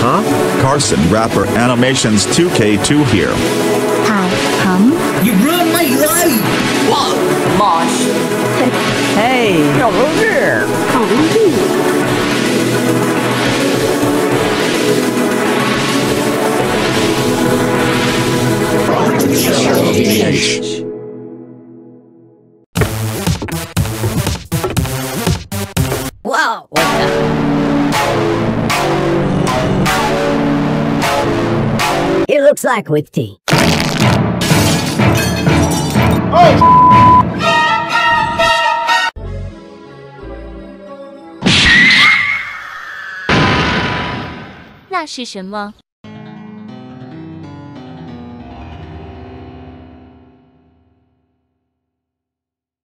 Huh? Carson Rapper Animations 2K2 here. Hi, hum? You ruined my life! What? Mosh. hey! Hello there! Hello there! Whoa! What the? Looks like with tea. Oh! 那是什么？